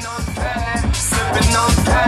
Sipping on pad,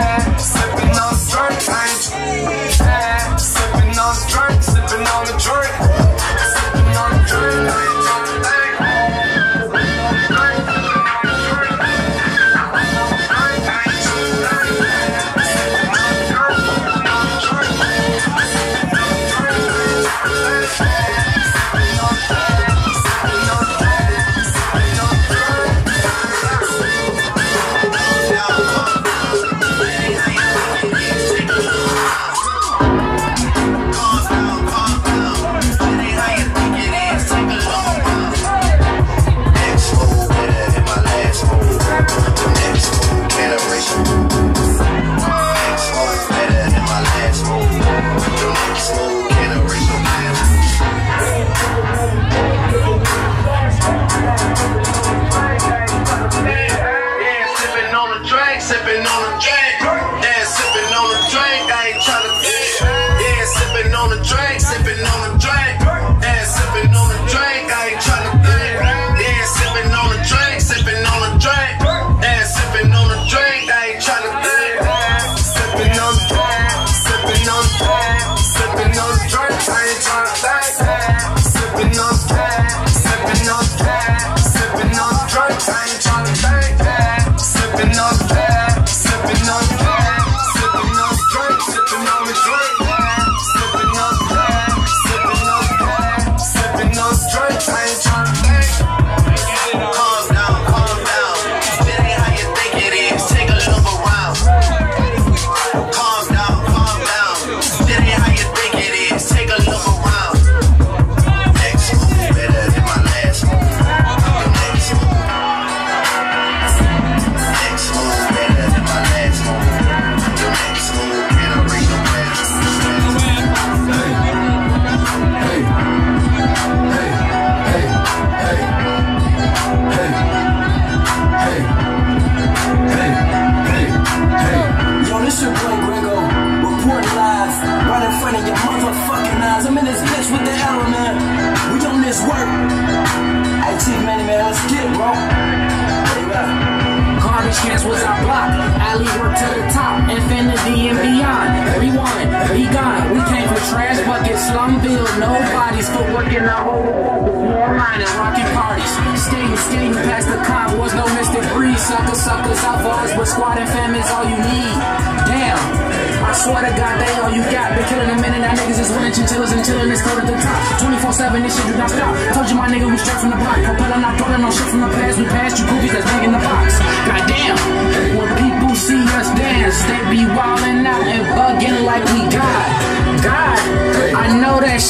they be wildin' out and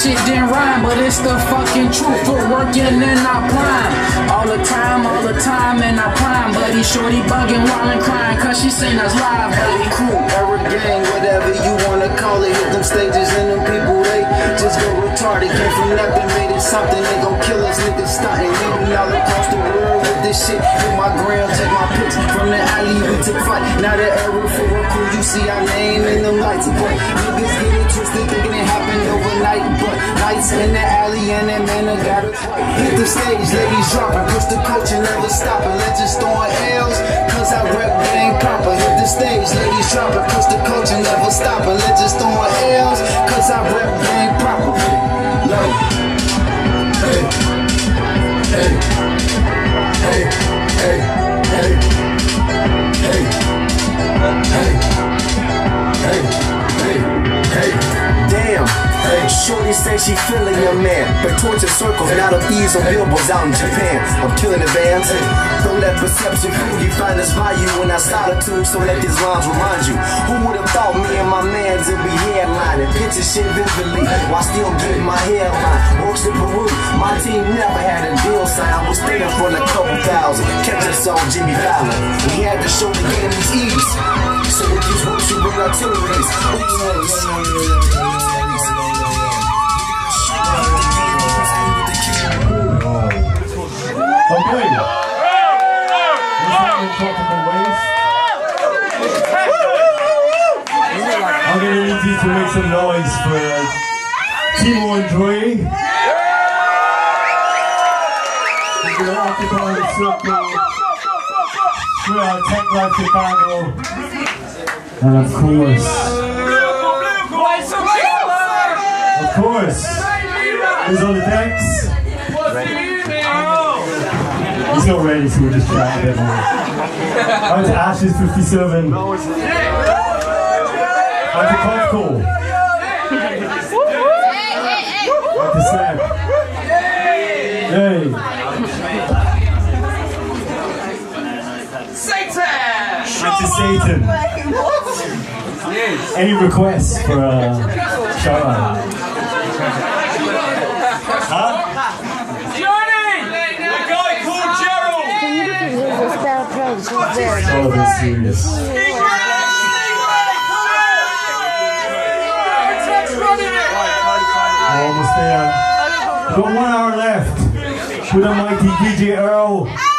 shit didn't rhyme, but it's the fucking truth for working in our prime. All the time, all the time in our prime. Buddy, shorty bugging, wildin' crying, cause she seen us live, buddy. crew, era gang, whatever you wanna call it. Hit them stages and them people, they just go retarded. Came from nothing, made it something. They gon' kill us, niggas starting. Leaving all across the world with this shit. Hit my gram, take my pics from the alley. We took flight. Now the era for a crew, you see our name in them lights. But niggas get it twisted, thinking it happened overnight. But in the alley and that man I got it. Hit the stage, ladies dropping. Push the coach and never stopping. Legends throwing L's, cause I rep gang proper. Hit the stage, ladies dropping. Push the coach and never stopping. Legends throwing L's, cause I rep gang proper. She feeling your man, but torture circles and out of ease on billboards out in Japan. I'm killing the bands. Don't let perception fool you. Find this value when I solitude, so let these lines remind you. Who would have thought me and my mans would be headlining, picture shit vividly while still getting my hairline. Works in Peru, my team never had a deal signed. I was staying for a couple thousand. Kept us on Jimmy Fallon. We had to show the game these ease. So with these works, you bring artilleries. Okay. What's Waves? I'm gonna need you to make some noise for Timo and Dre. We're gonna occupy the circle. We are Teklife Chicago. And of course, of course, he's on the decks. He's not ready, so we'll just chat a bit more. Out to Ashes 57. Out to Cõvco. Out to Seb. Hey. Out to Satan. Any requests for a shout out? Huh? Serious. Almost there. Got one hour left with a mighty DJ Earl.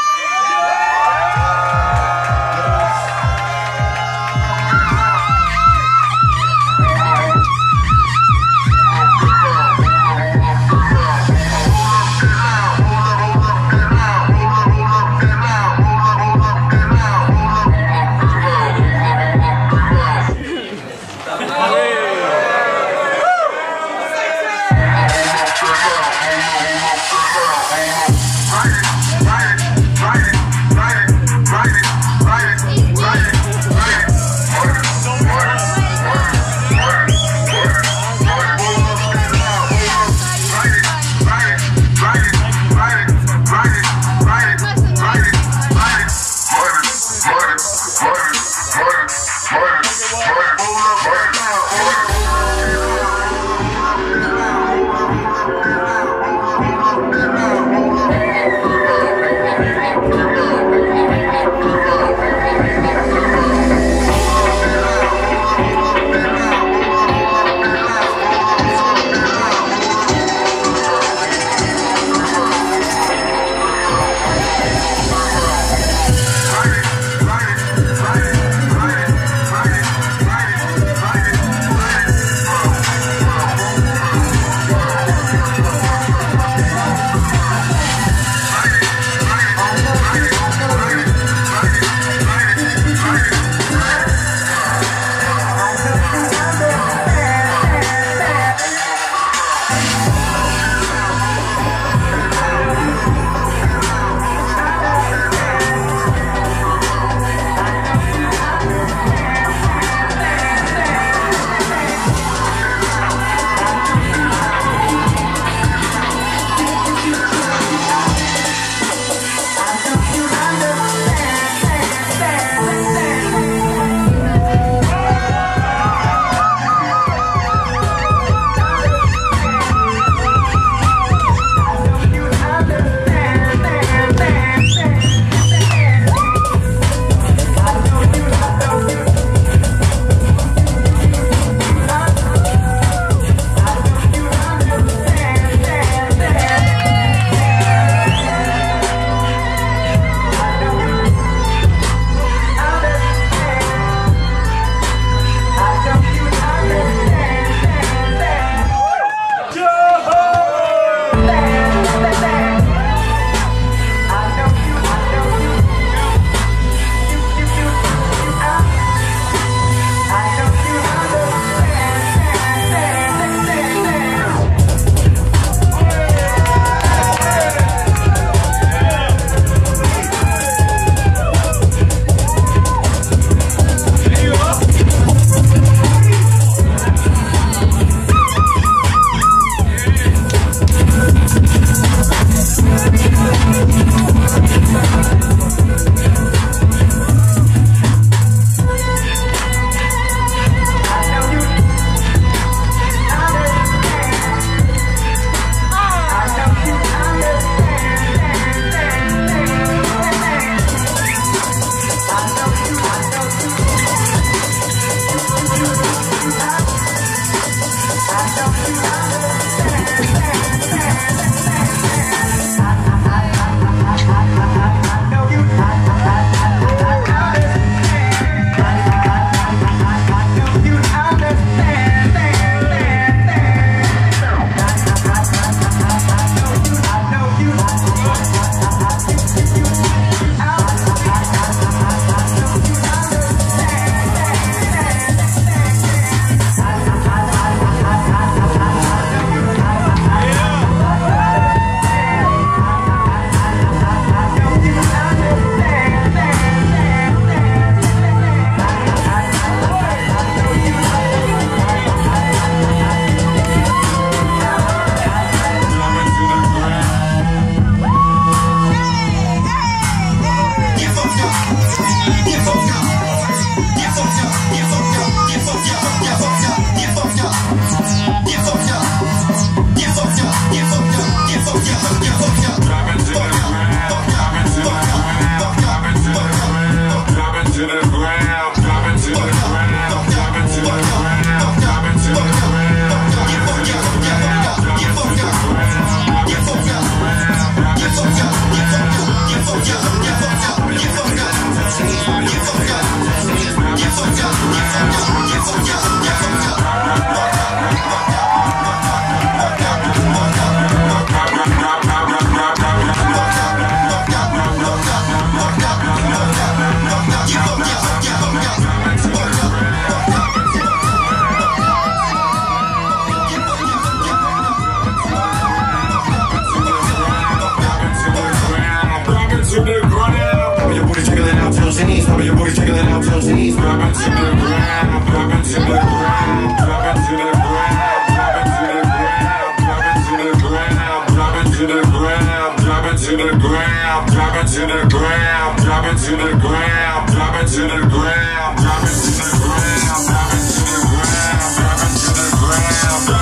drop it to the ground, drop it to the ground, drop it to the ground, drop it to the ground, drop it to the ground, drop it to the ground, drop it to the ground.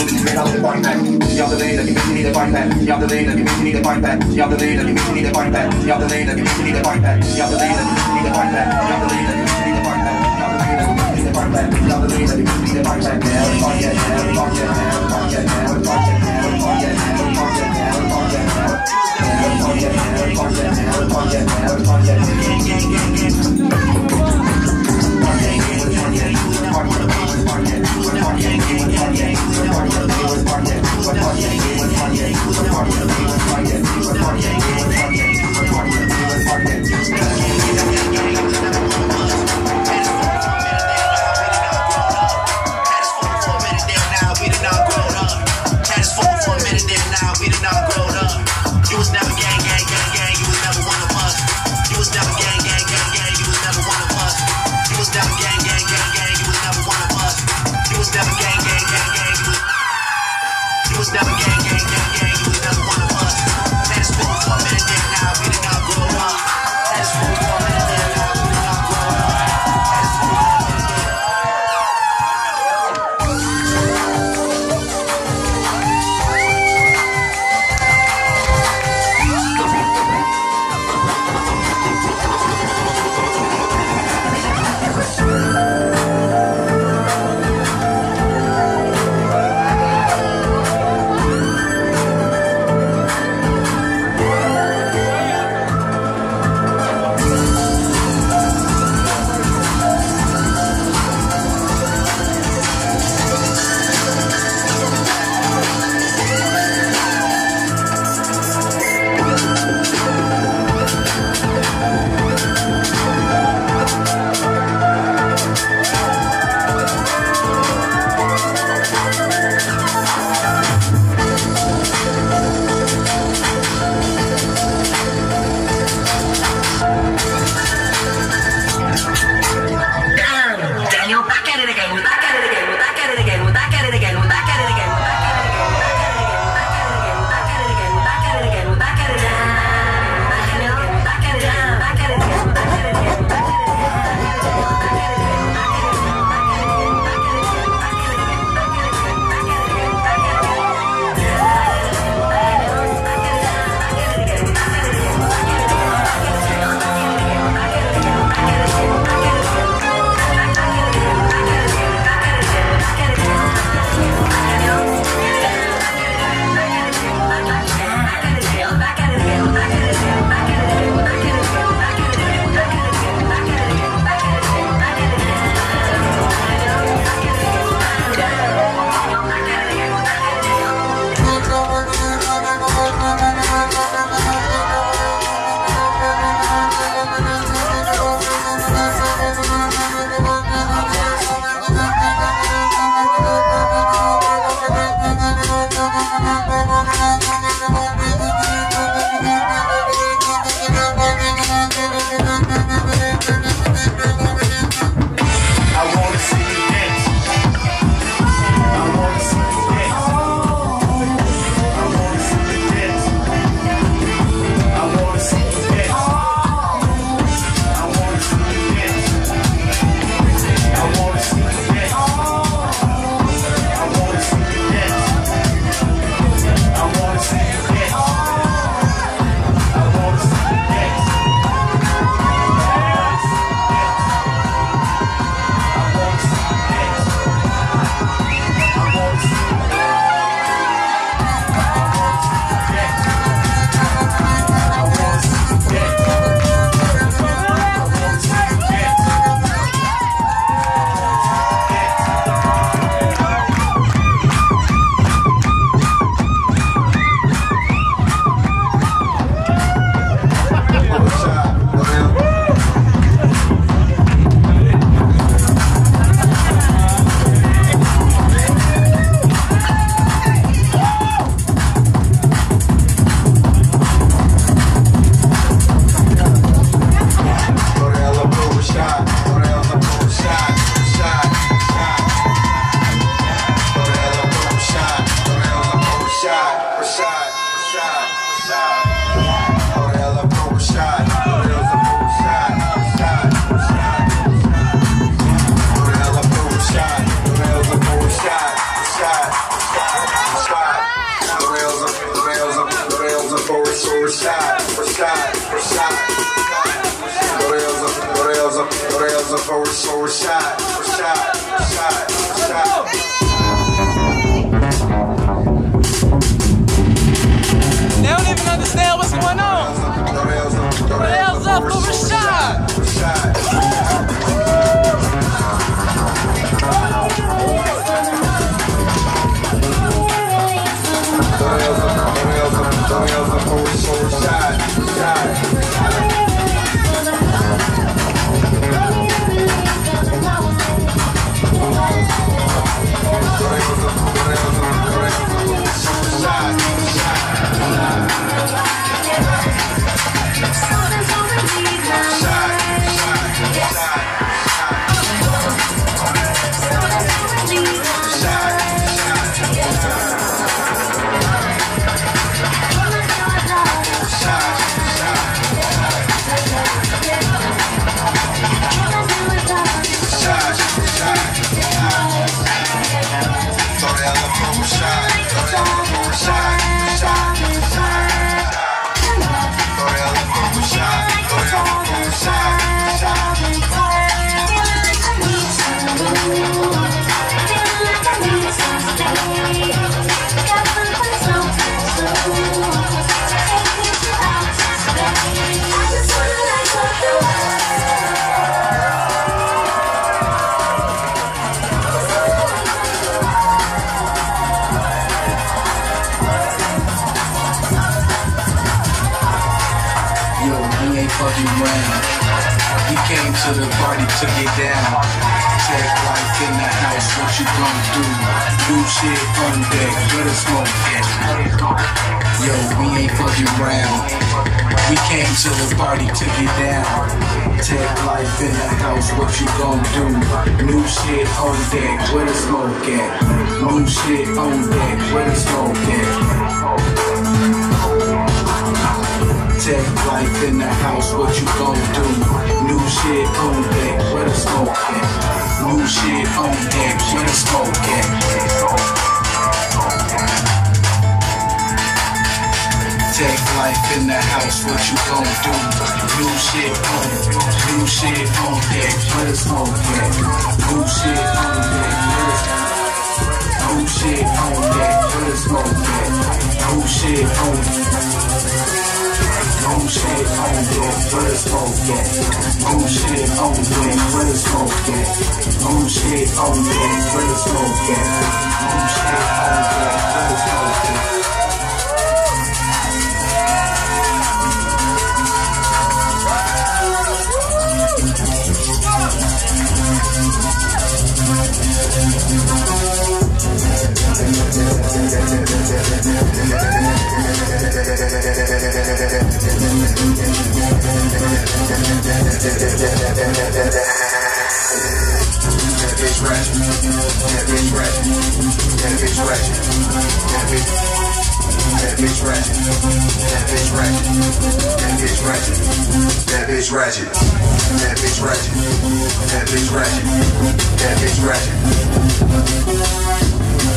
seen you made out the point back. The other day that you made me the point back. The other day that you made me the point back. The other day that you made me the point back. The other day that you made me the point back. The other day that you made me the point back. The other day that you made me the point back. The other day that you made me the point back. The other day that you made me the point back. Now the point yet, now the point yet, now the point yet, now the point yet, now the point yet, now the point yet, now the point yet, now the point yet. Now the point yet, now the point yet, now the point yet, now the point yet. Yeah. never get up for Rashad. for fucking round. We came to the party to get down. Tech life in the house, what you gonna do? New shit on deck, where the smoke at? Yo, we ain't fucking round. We came to the party to get down. Tech life in the house, what you gonna do? New shit on deck, where the smoke at? New shit on deck, where the smoke at? Tech life in the house, what you gon' do? New shit on deck, where the smoke at? New shit on deck, where the smoke at? Tech life in the house, what you gon' do? New shit on, new shit on deck, where the smoke at? New shit on deck, where the New shit on deck, where the smoke at? New shit on New shit on the fresco. New shit on the fresco. New shit on the fresco. New shit on the fresco. Yeah.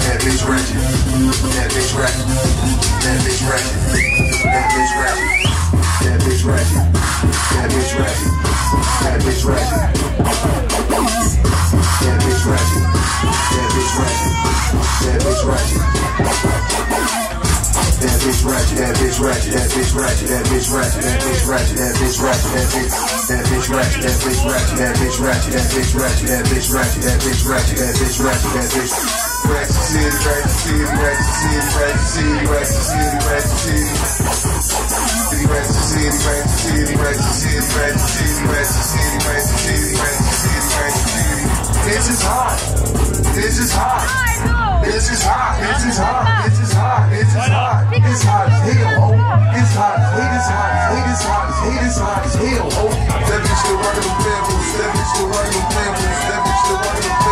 That bitch ratchet. That bitch ratchet. That bitch ratchet. ratchet, that bitch ratchet, that bitch ratchet, that bitch ratchet, that bitch ratchet, that bitch that bitch ratchet, that bitch ratchet, that bitch ratchet, that bitch ratchet, that bitch ratchet, that bitch ratchet, that bitch ratchet, that bitch ratchet city, ratchet city, ratchet city, ratchet city, ratchet city, ratchet city. City ratchet city, ratchet city, ratchet city, ratchet city, ratchet city, ratchet city, ratchet city, ratchet city. This is hot. This is hot. This is hot. This is hot. This is hot. This is hot. It's hot as hell, ho. It's hot. Hate is hot. Hate is hot. Hate is hot as hell, ho. That bitch still running them pebbles. That bitch still running them pebbles. That bitch still running them pebbles.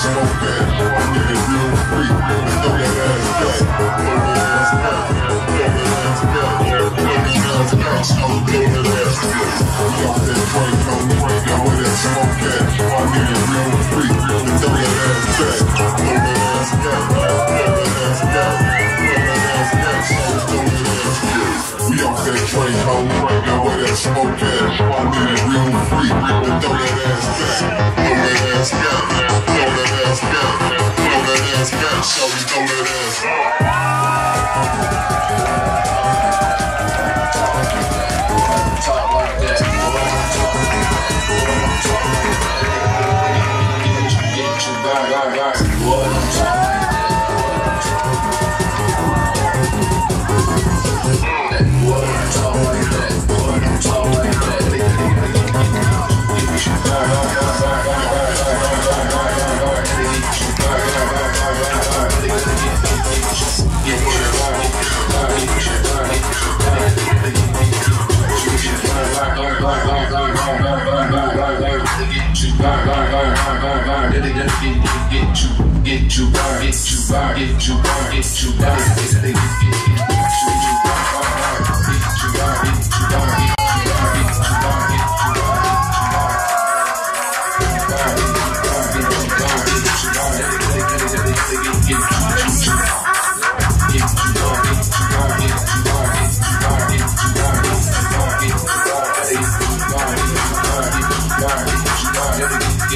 Smoke at. I'm in a real freak. Throw that ass back. Throw that ass back. X, no go to that. We got that break, no break, no way that smoke real free, real and dirty ass cat. Dirty ass dirty ass cat, dirty ass dirty ass. We off that train, no break, no way that smoke dirty ass cat. Dirty ass dirty ass ass back. Talk like that. Talk like that. Get you, get you back, back, back. Yeah. Get you, get you, get you, get you, get you, get you,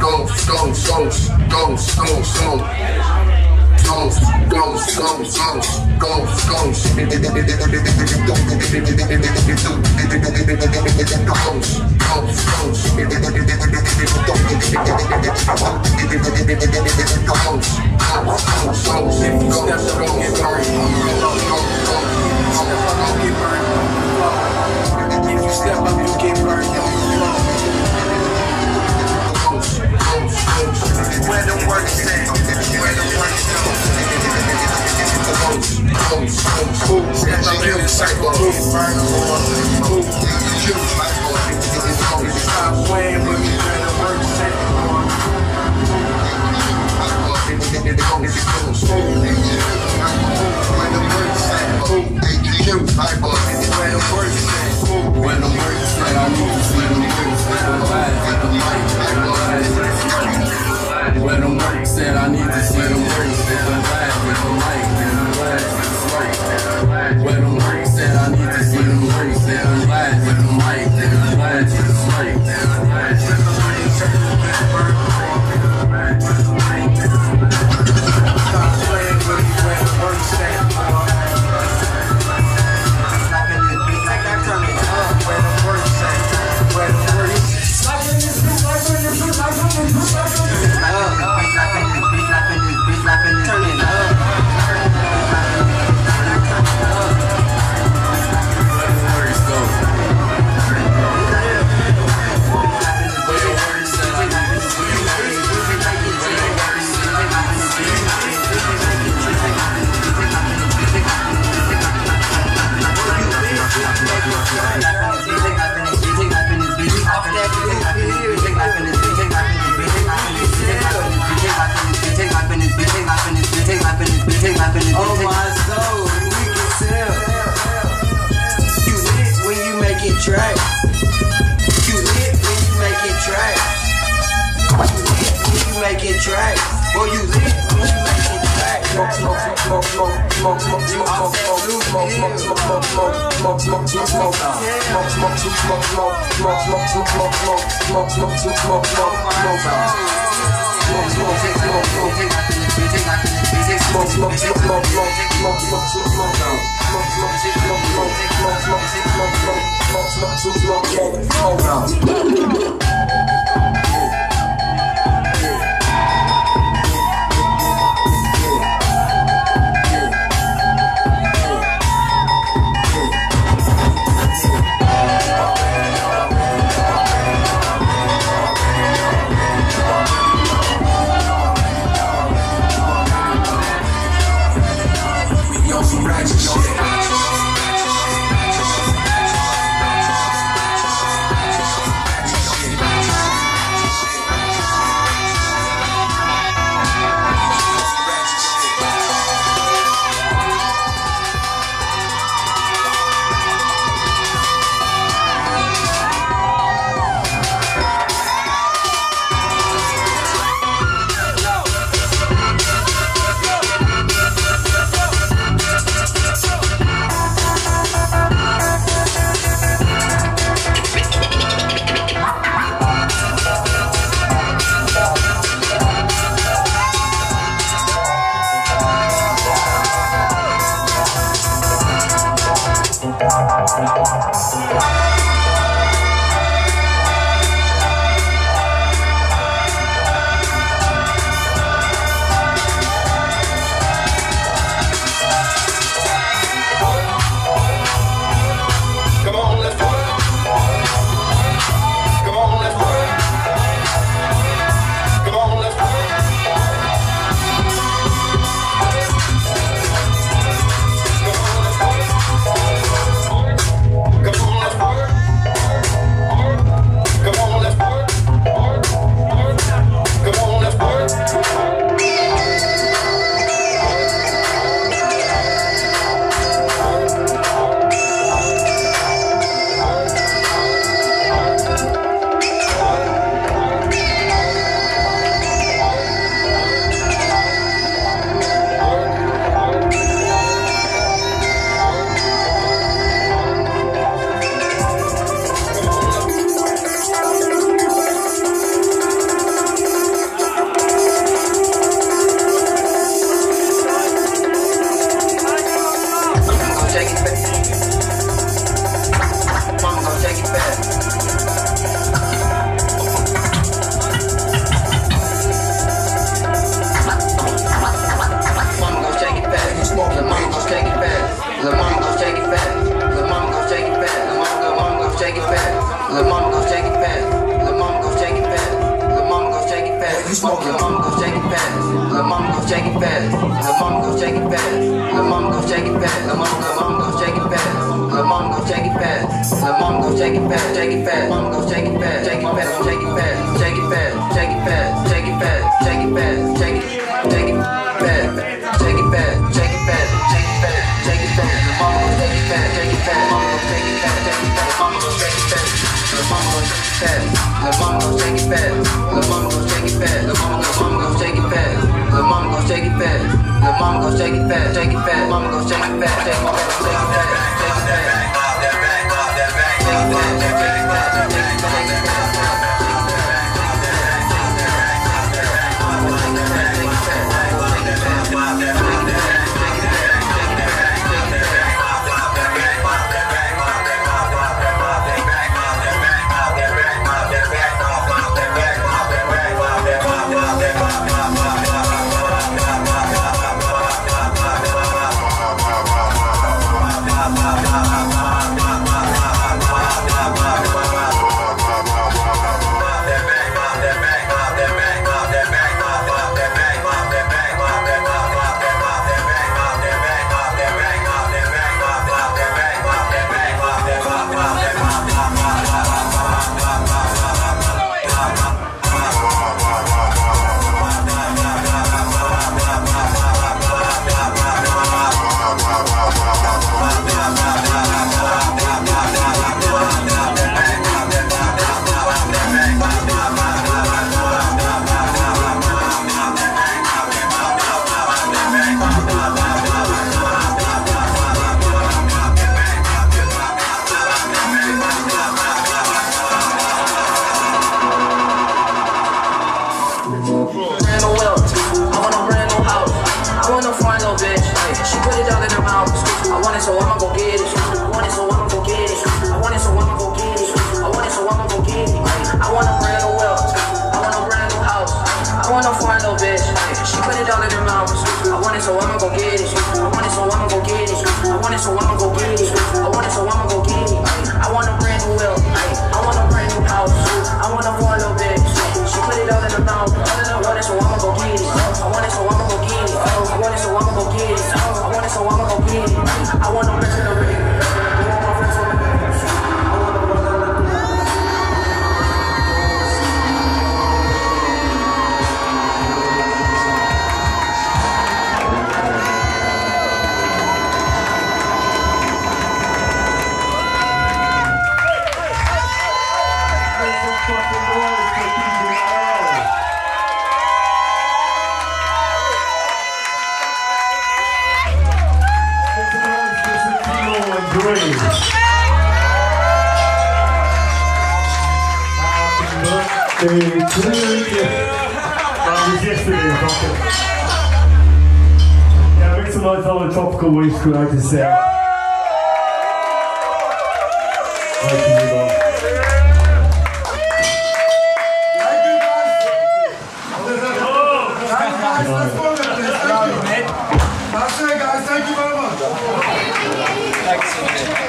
ghost, ghost, ghost, ghost, ghost, ghost. Ghost, ghost, ghost, ghost, ghost, ghost. Ghost, ghost, ghost. If you step up, you get burned. Where the work's at? Where the work's Stop playing with me, when the work's at? when the work's at? When the words I'm working, I move, when I'm moving, when I'm lying, when I'm lying, when I'm lying, when the words that I'm lying ride. Said I need to see them. With them ride with them. Like, with them ride with them. Like, with them ride.